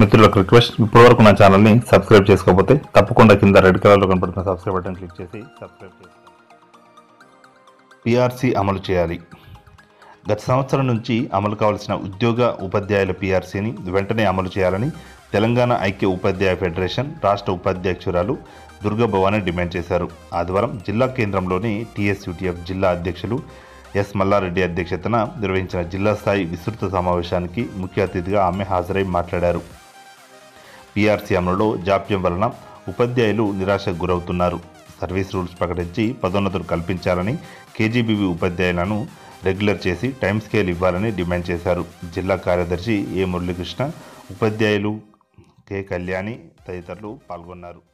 మిత్రులకు రిక్వెస్ట్ ఇప్పటివరకు నా ఛానల్ని సబ్స్క్రైబ్ చేసుకోకపోతే తప్పకుండా కింద రెడ్ కలర్లో కనపడుతున్న సబ్స్క్రైబ్ బటన్ క్లిక్ చేసి సబ్స్క్రైబ్ చేసుకోండి. పిఆర్సీ అమలు చేయాలి. గత సంవత్సరం నుంచి అమలు కావాల్సిన ఉద్యోగ ఉపాధ్యాయుల పిఆర్సీని వెంటనే అమలు చేయాలని తెలంగాణ ఐక్య ఉపాధ్యాయ ఫెడరేషన్ రాష్ట్ర ఉపాధ్యక్షురాలు దుర్గా భవానీ డిమాండ్ చేశారు. ఆదివారం జిల్లా కేంద్రంలోని టీఎస్యూటీఎఫ్ జిల్లా అధ్యక్షులు ఎస్ మల్లారెడ్డి అధ్యక్షతన నిర్వహించిన జిల్లా స్థాయి విస్తృత సమావేశానికి ముఖ్య అతిథిగా ఆమె హాజరై మాట్లాడారు. పీఆర్సీ అమలులో జాప్యం వలన ఉపాధ్యాయులు నిరాశకు గురవుతున్నారు. సర్వీస్ రూల్స్ ప్రకటించి పదోన్నతులు కల్పించాలని కేజీబీవీ ఉపాధ్యాయులను రెగ్యులర్ చేసి టైం స్కేల్ ఇవ్వాలని డిమాండ్ చేశారు. జిల్లా కార్యదర్శి ఏ మురళీకృష్ణ ఉపాధ్యాయులు కె కళ్యాణి తదితరులు పాల్గొన్నారు.